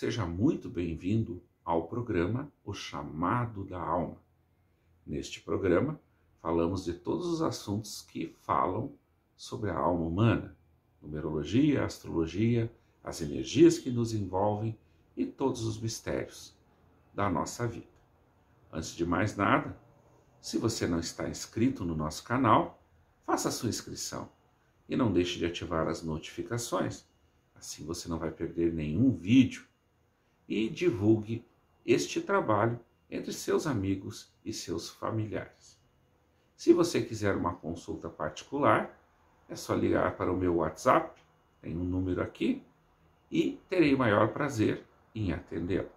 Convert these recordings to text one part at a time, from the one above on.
Seja muito bem-vindo ao programa O Chamado da Alma. Neste programa, falamos de todos os assuntos que falam sobre a alma humana, numerologia, astrologia, as energias que nos envolvem e todos os mistérios da nossa vida. Antes de mais nada, se você não está inscrito no nosso canal, faça sua inscrição e não deixe de ativar as notificações, assim você não vai perder nenhum vídeo. E divulgue este trabalho entre seus amigos e seus familiares. Se você quiser uma consulta particular, é só ligar para o meu WhatsApp, tem um número aqui, e terei o maior prazer em atendê-lo.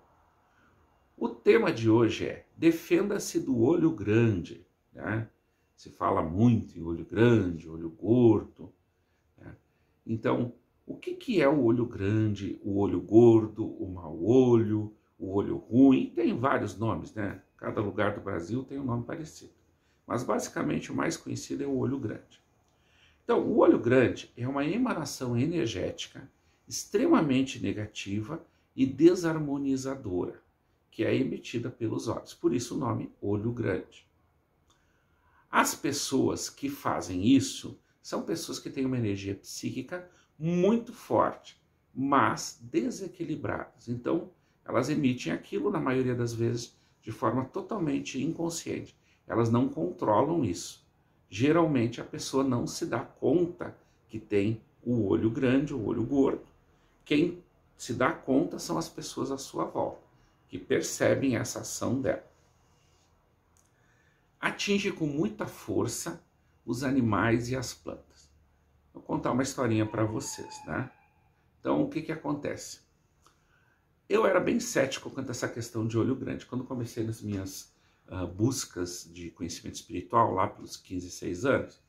O tema de hoje é defenda-se do olho grande. Né? Se fala muito em olho grande, olho gordo. Né? Então, o que, que é o olho grande, o olho gordo, o mau olho, o olho ruim? Tem vários nomes, né? Cada lugar do Brasil tem um nome parecido. Mas basicamente o mais conhecido é o olho grande. Então, o olho grande é uma emanação energética extremamente negativa e desarmonizadora que é emitida pelos olhos. Por isso o nome olho grande. As pessoas que fazem isso são pessoas que têm uma energia psíquica muito forte, mas desequilibradas. Então, elas emitem aquilo, na maioria das vezes, de forma totalmente inconsciente. Elas não controlam isso. Geralmente, a pessoa não se dá conta que tem o olho grande, o olho gordo. Quem se dá conta são as pessoas à sua volta que percebem essa ação dela. Atinge com muita força os animais e as plantas. Vou contar uma historinha para vocês, né? Então, o que que acontece? Eu era bem cético quanto a essa questão de olho grande. Quando comecei nas minhas uh, buscas de conhecimento espiritual, lá pelos 15, 6 anos,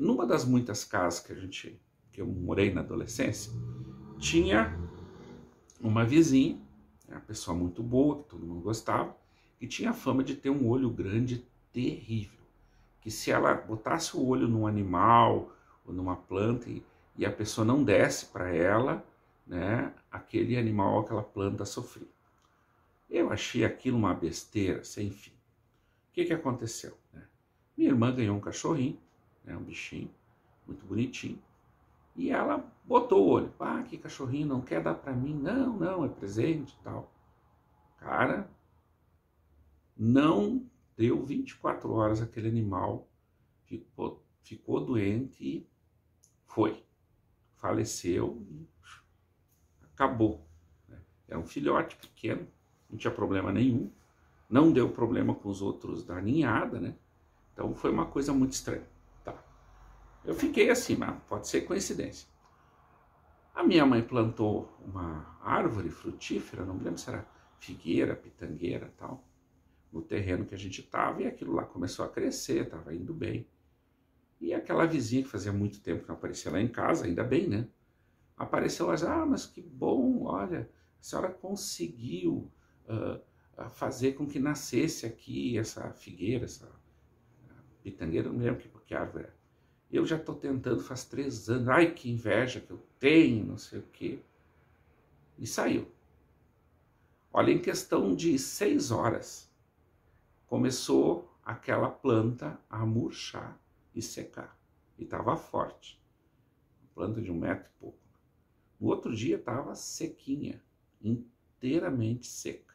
numa das muitas casas que a gente, que eu morei na adolescência, tinha uma vizinha é uma pessoa muito boa, que todo mundo gostava, e tinha a fama de ter um olho grande terrível. Que se ela botasse o olho num animal numa planta e, a pessoa não desse para ela, né, aquele animal, aquela planta sofria. Eu achei aquilo uma besteira, sem fim. O que, que aconteceu? Né? Minha irmã ganhou um cachorrinho, né, um bichinho, muito bonitinho. E ela botou o olho. Ah, que cachorrinho, não quer dar para mim? Não, não, é presente e tal. Cara, não deu 24 horas aquele animal, ficou, ficou doente e foi. Faleceu e acabou. Né? Era um filhote pequeno, não tinha problema nenhum. Não deu problema com os outros da ninhada, né? Então foi uma coisa muito estranha. Eu fiquei assim, mas pode ser coincidência. A minha mãe plantou uma árvore frutífera, não me lembro se era figueira, pitangueira tal, no terreno que a gente estava, e aquilo lá começou a crescer, estava indo bem. E aquela vizinha que fazia muito tempo que não aparecia lá em casa, ainda bem, né? Apareceu lá, ah, mas que bom, olha, a senhora conseguiu uh, fazer com que nascesse aqui essa figueira, essa pitangueira, não lembro que, que árvore era. Eu já estou tentando faz três anos. Ai, que inveja que eu tenho, não sei o quê. E saiu. Olha, em questão de seis horas, começou aquela planta a murchar e secar. E estava forte. Planta de um metro e pouco. No outro dia estava sequinha, inteiramente seca.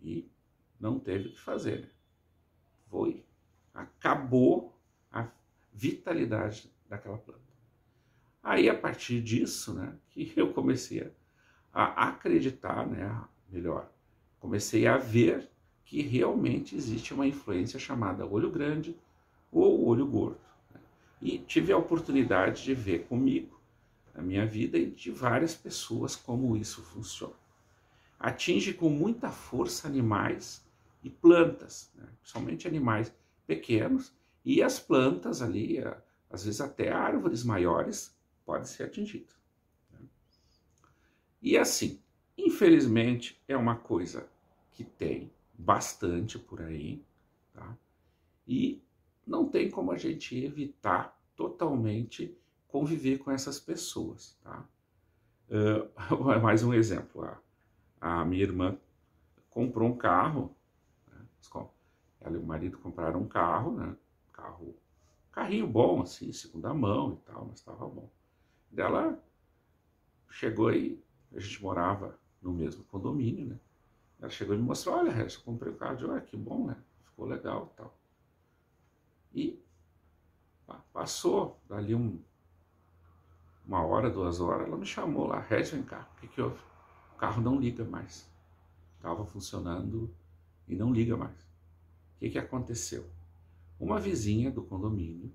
E não teve o que fazer. Né? Foi. Acabou vitalidade daquela planta. Aí, a partir disso, né, que eu comecei a acreditar, né, melhor, comecei a ver que realmente existe uma influência chamada olho grande ou olho gordo. E tive a oportunidade de ver comigo, na minha vida, e de várias pessoas como isso funciona. Atinge com muita força animais e plantas, né? principalmente animais pequenos, e as plantas ali, às vezes até árvores maiores, podem ser atingidas. Né? E assim, infelizmente, é uma coisa que tem bastante por aí, tá? E não tem como a gente evitar totalmente conviver com essas pessoas, tá? Uh, mais um exemplo, a, minha irmã comprou um carro, né? ela e o marido compraram um carro, né? Carro, carrinho bom, assim, segunda mão e tal, mas estava bom. Dela chegou aí, a gente morava no mesmo condomínio, né? Ela chegou e me mostrou, olha, eu comprei o carro de ah, que bom, né? Ficou legal e tal. E passou dali um, uma hora, duas horas, ela me chamou lá, Regis, vem cá, o que que houve? O carro não liga mais. Estava funcionando e não liga mais. O que que aconteceu? Uma vizinha do condomínio,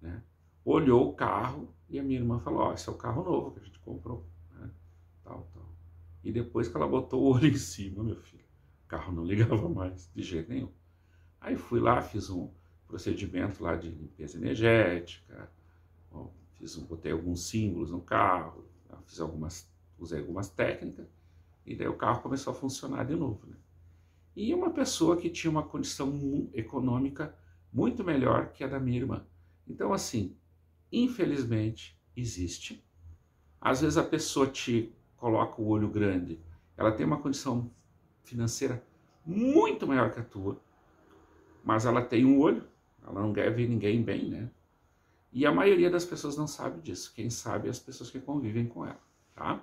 né, olhou o carro e a minha irmã falou, ó, oh, esse é o carro novo que a gente comprou, né, tal, tal. E depois que ela botou o olho em cima, meu filho, o carro não ligava mais, de jeito nenhum. Aí fui lá, fiz um procedimento lá de limpeza energética, fiz um, botei alguns símbolos no carro, fiz algumas, usei algumas técnicas, e daí o carro começou a funcionar de novo. Né? E uma pessoa que tinha uma condição econômica muito melhor que a da minha irmã. Então, assim, infelizmente, existe. Às vezes a pessoa te coloca o olho grande, ela tem uma condição financeira muito maior que a tua, mas ela tem um olho, ela não quer ver ninguém bem, né? E a maioria das pessoas não sabe disso. Quem sabe é as pessoas que convivem com ela, tá?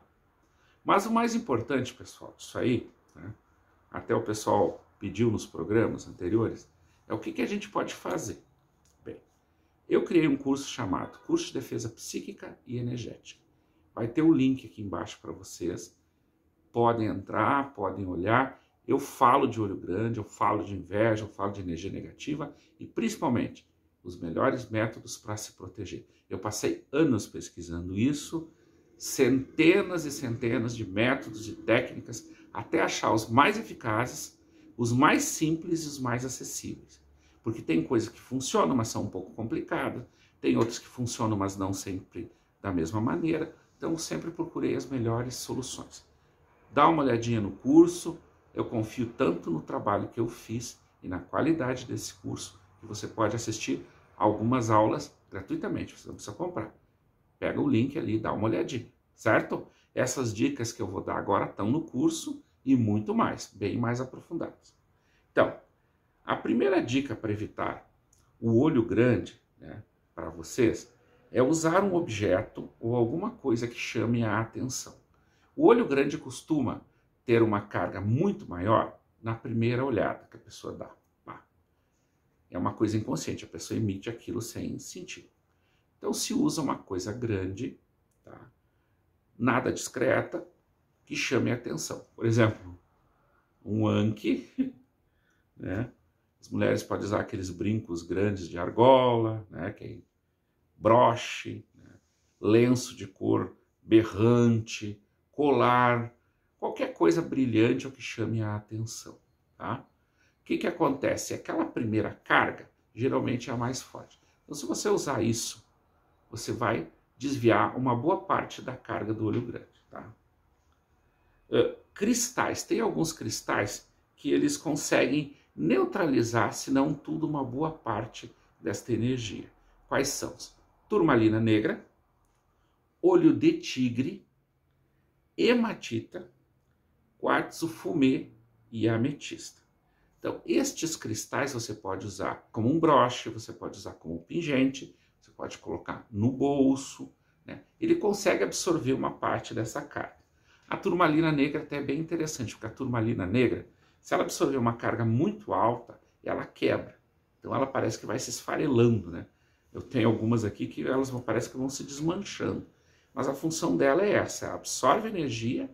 Mas o mais importante, pessoal, disso aí, né? até o pessoal pediu nos programas anteriores, é o que, que a gente pode fazer. Bem, eu criei um curso chamado Curso de Defesa Psíquica e Energética. Vai ter o um link aqui embaixo para vocês. Podem entrar, podem olhar. Eu falo de olho grande, eu falo de inveja, eu falo de energia negativa e principalmente os melhores métodos para se proteger. Eu passei anos pesquisando isso, centenas e centenas de métodos e técnicas até achar os mais eficazes, os mais simples e os mais acessíveis. Porque tem coisas que funcionam, mas são um pouco complicadas, tem outras que funcionam, mas não sempre da mesma maneira. Então, sempre procurei as melhores soluções. Dá uma olhadinha no curso, eu confio tanto no trabalho que eu fiz e na qualidade desse curso que você pode assistir algumas aulas gratuitamente, você não precisa comprar. Pega o link ali, dá uma olhadinha, certo? Essas dicas que eu vou dar agora estão no curso e muito mais, bem mais aprofundadas. Então, a primeira dica para evitar o olho grande né, para vocês é usar um objeto ou alguma coisa que chame a atenção. O olho grande costuma ter uma carga muito maior na primeira olhada que a pessoa dá. É uma coisa inconsciente, a pessoa emite aquilo sem sentir. Então se usa uma coisa grande, tá? nada discreta, que chame a atenção. Por exemplo, um anque, né? As mulheres podem usar aqueles brincos grandes de argola, né? Que é broche, né? lenço de cor berrante, colar, qualquer coisa brilhante ou que chame a atenção, tá? O que, que acontece? Aquela primeira carga geralmente é a mais forte. Então, se você usar isso, você vai desviar uma boa parte da carga do olho grande. Tá? Uh, cristais. Tem alguns cristais que eles conseguem neutralizar, se não tudo, uma boa parte desta energia. Quais são? Turmalina negra, olho de tigre, hematita, quartzo fumê e ametista. Então, estes cristais você pode usar como um broche, você pode usar como um pingente, você pode colocar no bolso, né? Ele consegue absorver uma parte dessa carga. A turmalina negra até é bem interessante, porque a turmalina negra, se ela absorver uma carga muito alta, ela quebra. Então ela parece que vai se esfarelando, né? Eu tenho algumas aqui que elas vão, parece que vão se desmanchando. Mas a função dela é essa, ela absorve energia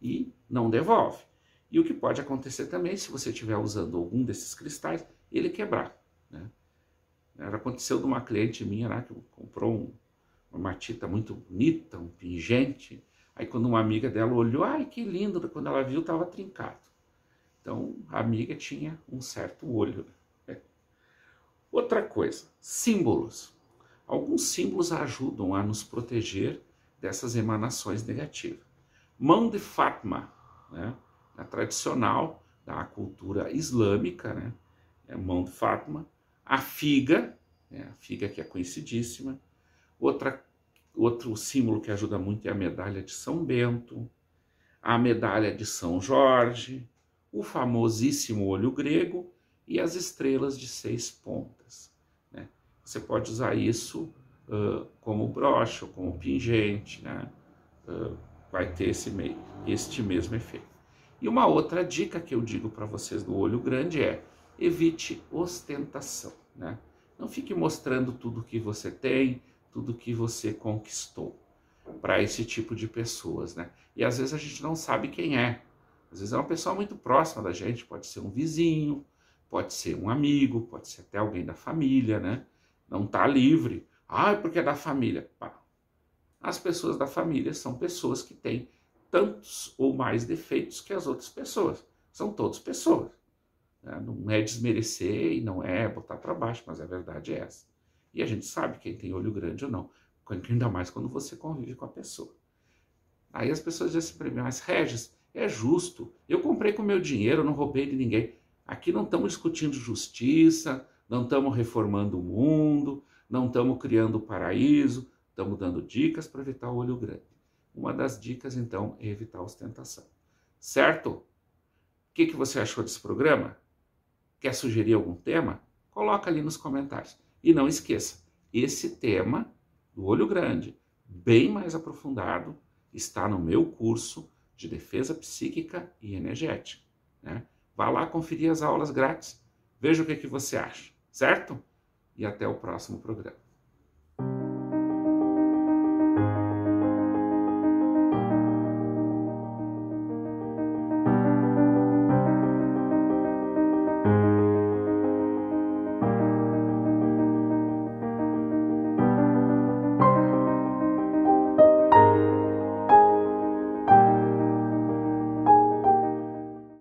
e não devolve. E o que pode acontecer também, se você estiver usando algum desses cristais, ele quebrar. Né? Aconteceu de uma cliente minha lá que comprou um, uma matita muito bonita, um pingente. Aí quando uma amiga dela olhou, ai que lindo, quando ela viu estava trincado. Então a amiga tinha um certo olho. Né? Outra coisa, símbolos. Alguns símbolos ajudam a nos proteger dessas emanações negativas. Mão de Fatma, né? a tradicional da cultura islâmica, né? É mão de Fátima, a figa, né? a figa que é conhecidíssima, outra, outro símbolo que ajuda muito é a medalha de São Bento, a medalha de São Jorge, o famosíssimo olho grego e as estrelas de seis pontas. Né? Você pode usar isso uh, como broche ou como pingente, né? Uh, vai ter esse meio, este mesmo efeito. E uma outra dica que eu digo para vocês do olho grande é evite ostentação, né? Não fique mostrando tudo que você tem, tudo que você conquistou para esse tipo de pessoas, né? E às vezes a gente não sabe quem é. Às vezes é uma pessoa muito próxima da gente, pode ser um vizinho, pode ser um amigo, pode ser até alguém da família, né? Não está livre. Ah, porque é da família. Pá. As pessoas da família são pessoas que têm tantos ou mais defeitos que as outras pessoas. São todos pessoas. Né? Não é desmerecer e não é botar para baixo, mas a verdade é essa. E a gente sabe quem tem olho grande ou não, ainda mais quando você convive com a pessoa. Aí as pessoas dizem para mim, mas Regis, é justo, eu comprei com meu dinheiro, não roubei de ninguém. Aqui não estamos discutindo justiça, não estamos reformando o mundo, não estamos criando o paraíso, estamos dando dicas para evitar o olho grande. Uma das dicas, então, é evitar a ostentação. Certo? O que, que você achou desse programa? Quer sugerir algum tema? Coloca ali nos comentários. E não esqueça, esse tema do olho grande, bem mais aprofundado, está no meu curso de defesa psíquica e energética. Né? Vá lá conferir as aulas grátis, veja o que, que você acha, certo? E até o próximo programa.